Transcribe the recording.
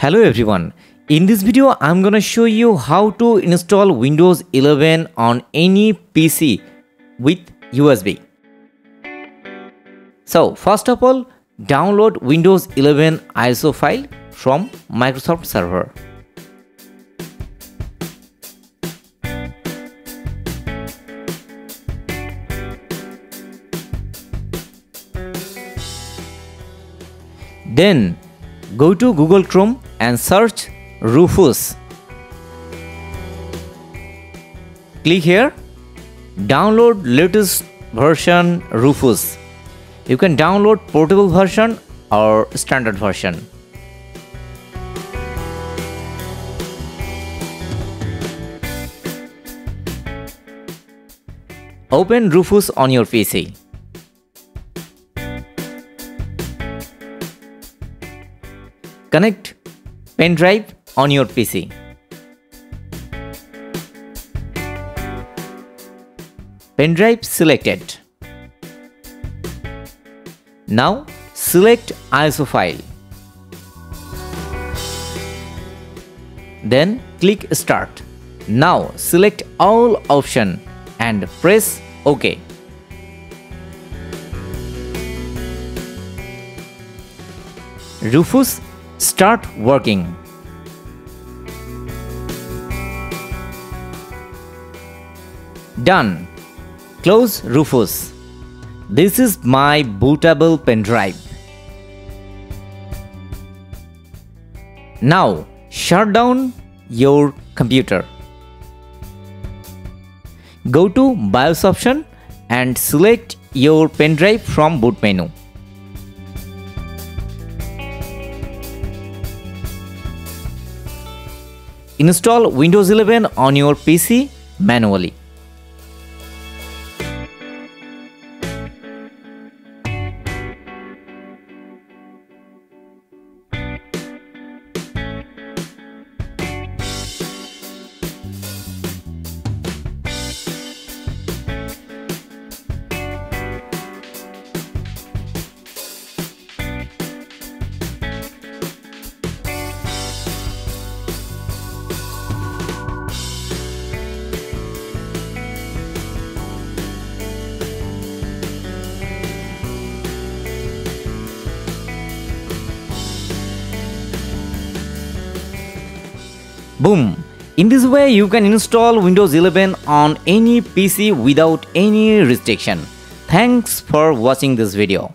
Hello everyone. In this video, I'm gonna show you how to install Windows 11 on any PC with USB. So first of all, download Windows 11 ISO file from Microsoft Server. Then go to Google Chrome and search Rufus. Click here, download latest version Rufus. You can download portable version or standard version. Open Rufus on your PC. Connect pen drive on your PC. Pen drive selected. Now select ISO file. Then click start. Now select all option and press OK. Rufus start working. Done. Close Rufus. This is my bootable pen drive. Now shut down your computer. Go to BIOS option and select your pen drive from boot menu. Install Windows 11 on your PC manually. Boom! In this way you can install Windows 11 on any PC without any restriction. Thanks for watching this video.